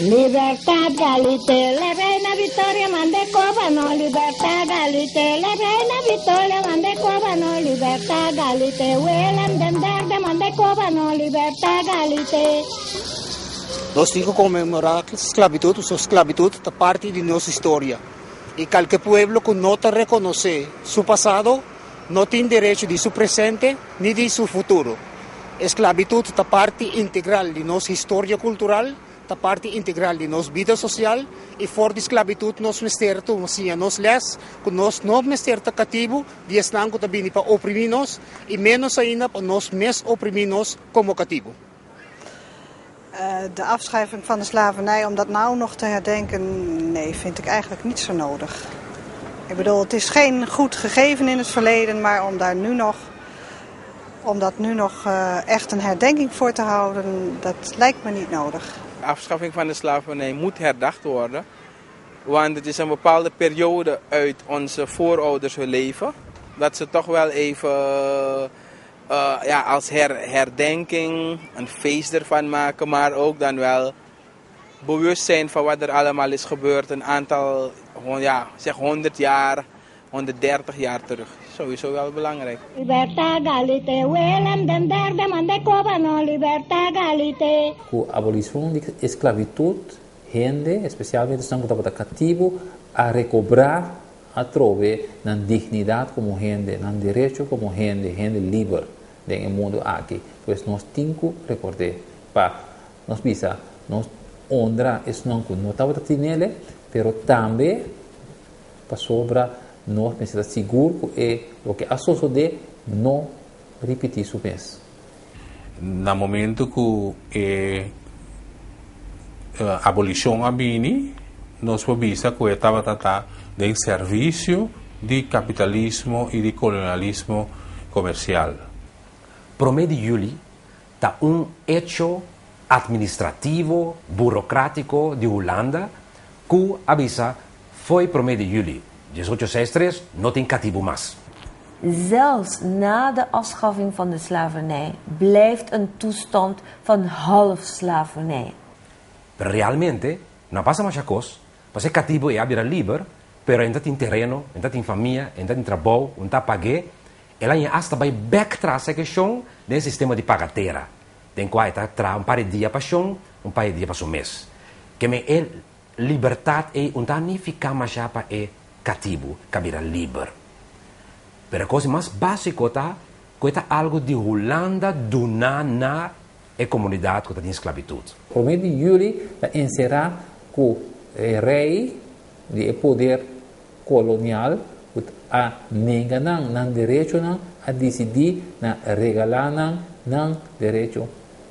Libertada, litera, reina Vitória, no não. Galite, litera, reina Vitória, Mandecoba, não. Libertada, litera, de mande cova não. Libertada, Galite. Nós temos que comemorar a esclavitud, a esclavitud é parte de nossa história. E qualquer povo que não reconhece seu passado, não tem direito de seu presente nem de seu futuro. Esclavitud da parte integral de nossa história cultural da parte integral de nossa vida social e fora de esclavitud nós mesterto, assim, nós les, que nós não mesterto cativo, eslanco também para oprimir nós e menos ainda para nós mes oprimir nós como cativo. Uh, de afschrijving van de slavernij, om dat nou nog te herdenken, nee, vind ik eigenlijk niet zo nodig. Ik bedoel, het is geen goed gegeven in het verleden, maar om daar nu nog, om dat nu nog uh, echt een herdenking voor te houden, dat lijkt me niet nodig. De afschaffing van de slavernij moet herdacht worden, want het is een bepaalde periode uit onze voorouders leven, dat ze toch wel even uh, ja, als her, herdenking, een feest ervan maken, maar ook dan wel bewust zijn van wat er allemaal is gebeurd. Een aantal, ja, zeg 100 jaar, 130 jaar terug. Sowieso wel belangrijk. Libertad, galité, Willem den derde galité. A abolição da esclavitud, gente, especialmente cativo, a recobrar a trove na dignidade como gente, na direito como gente, gente livre en el mundo aquí. Pues nos para nos visa, nos honra es no estaba tinele, pero también para sobra nos necesita seguro que lo que asocio de no repetir su vez. Na momento que eh, a abolição abini, nos visa que estava tratando de serviço de capitalismo e de colonialismo comercial. Promé de juli está un hecho administrativo, burocrático de Holanda que avisa foi promé de juli. 1863 não tem cativo mais. Zelfs na de afschaffing van de slavernij blijft een toestand van half slavernij. Pero realmente, não passa mais a coisa, para ser cativo e abrir livre, pero ainda tem terreno, ainda tem família, ainda tem trabalho, ainda paguei, ela hasta vai backtrace a questão do sistema de pagateira. Tem qual está um par de dias para chão, um par de dias para o mês. Que me é liberdade e um nem ficar mais para é cativo, caberá libre. Pero cosa más básica está, algo de Holanda donar a comunidad que tiene esclavitud. Prometo jullie dat encerrar con el eh, rey de poder colonial a neganan nan derecho nan a decidir na regalanan nan derecho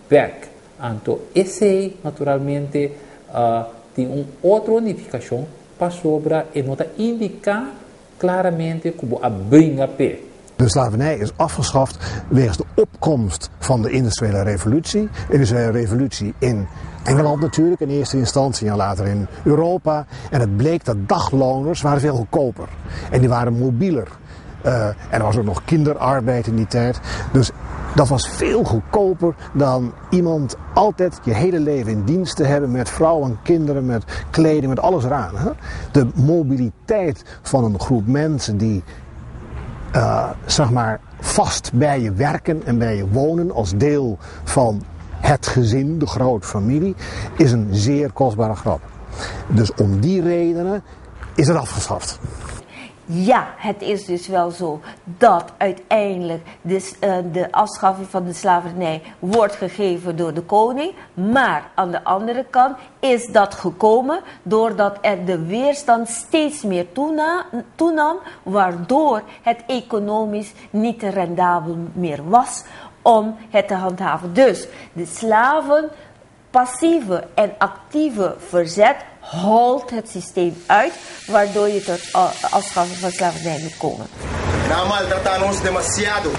back. Anto ese naturalmente uh, tiene un otra unificación para sobra e nota indicar claramente como pé. De slavernij is afgeschaft wegens de opkomst van de industriële revolutie. De industriële revolutie in Engeland natuurlijk in eerste instantie en later in Europa. En het bleek dat dagloners waren veel goedkoper. En die waren mobieler. En er was ook nog kinderarbeid in die tijd. Dus dat was veel goedkoper dan iemand altijd je hele leven in dienst te hebben met vrouwen, kinderen, met kleding, met alles eraan. Hè? De mobiliteit van een groep mensen die uh, zeg maar vast bij je werken en bij je wonen als deel van het gezin, de grote familie, is een zeer kostbare grap. Dus om die redenen is het afgeschaft. Ja, het is dus wel zo dat uiteindelijk de, uh, de afschaffing van de slavernij wordt gegeven door de koning. Maar aan de andere kant is dat gekomen doordat er de weerstand steeds meer toenam, waardoor het economisch niet rendabel meer was om het te handhaven. Dus de slaven, passieve en actieve verzet holt het systeem uit, waardoor je tot afschaffing van slavernij moet komen. Na maltratamos demasiado.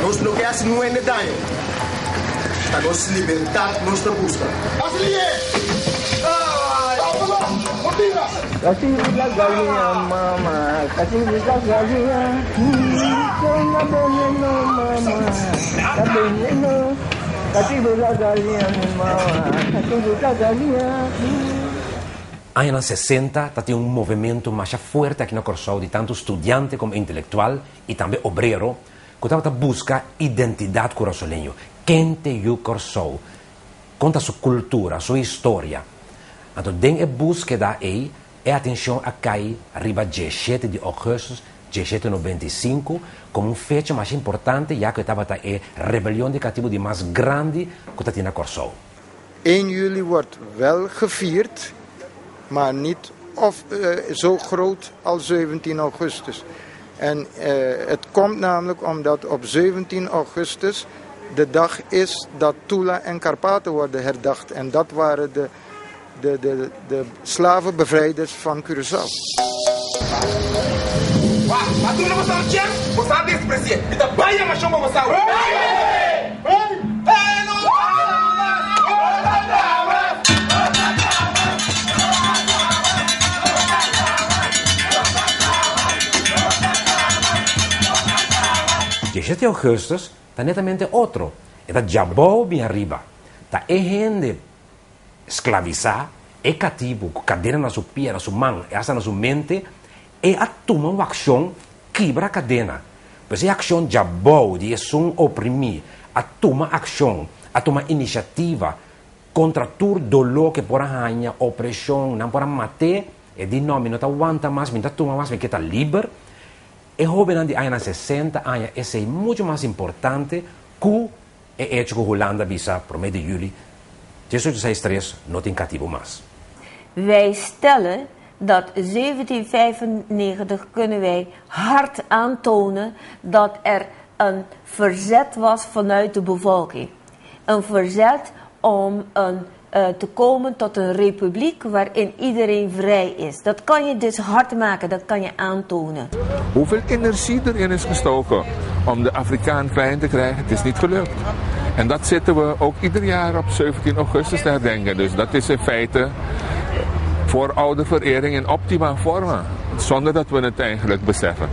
Nos lo que hace no es daño. A nos libertad nuestra busca. Kasih bila galinha mama, kasih bila galinha. Jangan veneno mama, tak veneno. Katibu sa galinha, mama. Katibu sa galinha. Anos 60, tá tem um movimento mais forte aqui na Corsol de tanto estudante como intelectual e também obreiro, que estava a buscar identidade corsolenho. Quem tem o Corsol? Conta sua cultura, sua história. Então, tem a búsqueda aí, é atenção a arriba 17 de agosto 1795 como uma fecha mais importante, já que estava a rebelião de cativo de mais grande que na Corsol. 1 juli wordt wel gevierd, maar niet of, eh, zo groot als 17 augustus. En eh, het komt namelijk omdat op 17 augustus de dag is dat Tula en Karpaten worden herdacht. En dat waren de, de, de, de slavenbevrijders van Curaçao. Wah, batu nama besar cian, besar dia seperti kita bayar macam apa besar. Και ese ο Χρήστος ήταν netamente outro. Era Jambó bien arriba. Τα gente esclavizar, é cativo, cadeira na sua pia, na sua mão, essa na sua mente, e toma uma ação, quebra a cadena. Pois é ação jabou, de som oprimir, a toma ação, a toma iniciativa contra todo dolor que por arranha, opressão, não por matar, e de nome não aguenta mais, não toma mais, que está livre, e jovem de anos 60 anos, esse é muito mais importante que o hecho que Holanda visa por meio de juli 1863 não tem cativo mais. Wij stellen dat 1795 kunnen wij hard aantonen dat er een verzet was vanuit de bevolking. Een verzet om een, uh, te komen tot een republiek waarin iedereen vrij is. Dat kan je dus hard maken, dat kan je aantonen. Hoeveel energie erin is gestoken om de Afrikaan vrij te krijgen, het is niet gelukt. En dat zitten we ook ieder jaar op 17 augustus te herdenken. Dus dat is in feite voor oude verering in optima forma. Zonder dat we het eigenlijk beseffen.